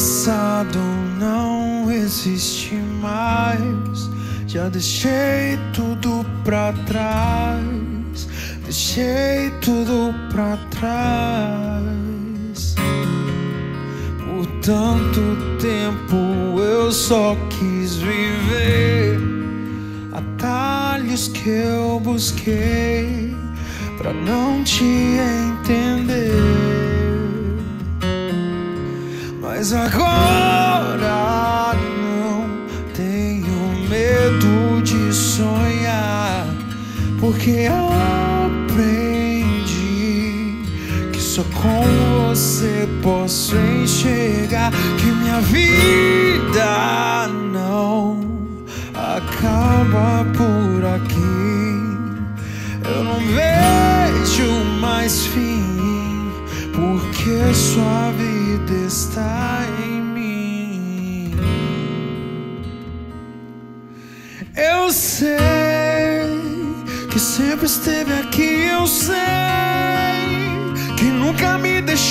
passado não existe mais. Já deixei tudo pra trás. Deixei tudo pra trás. Por tanto tempo eu só quis viver atalhos que eu busquei pra não te entender. Mas agora não tenho medo de sonhar, porque aprendi que só com você posso enxergar que minha vida não acaba por aqui. Eu não vejo mais fim, porque sua vida está em mim. Eu sei que sempre esteve aqui, eu sei que nunca me deixou,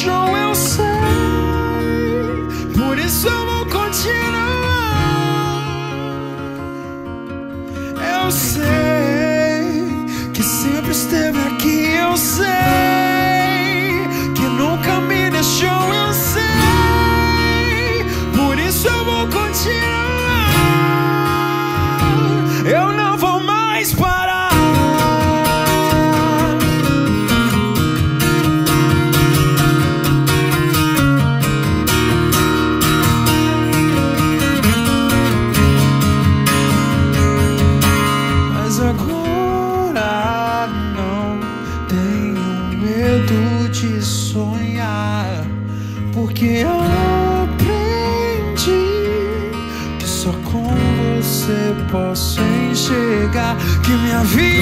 posso enxergar que minha vida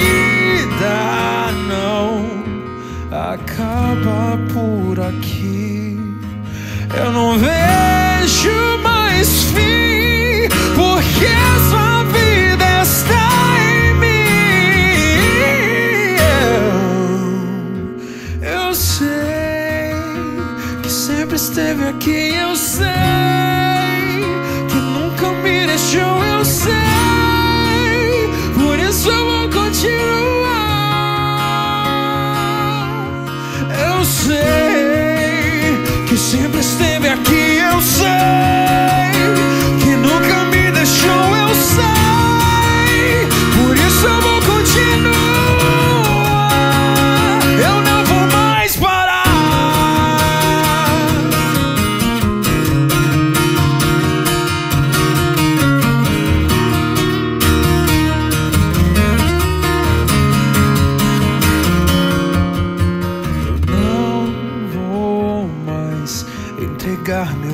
não acaba por aqui. Eu não vejo mais fim, porque sua vida está em mim. Eu, eu sei que sempre esteve aqui, eu sei deixou, eu sei. Por isso eu vou continuar. Eu sei que sempre esteve aqui, eu sei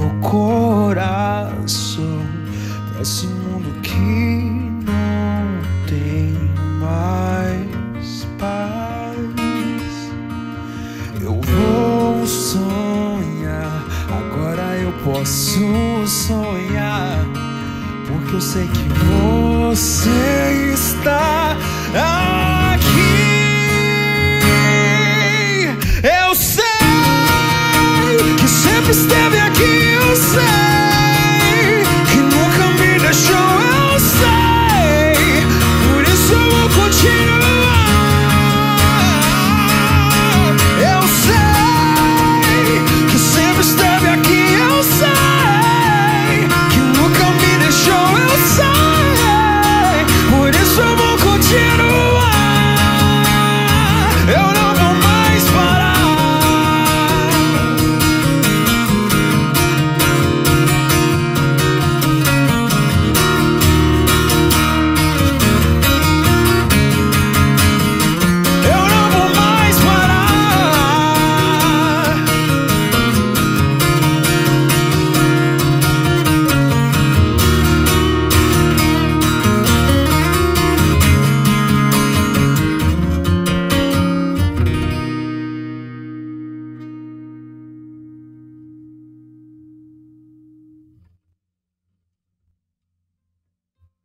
meu coração pra esse mundo que não tem mais paz. Eu vou sonhar, agora eu posso sonhar, porque eu sei que você está aqui. sempre esteve aqui.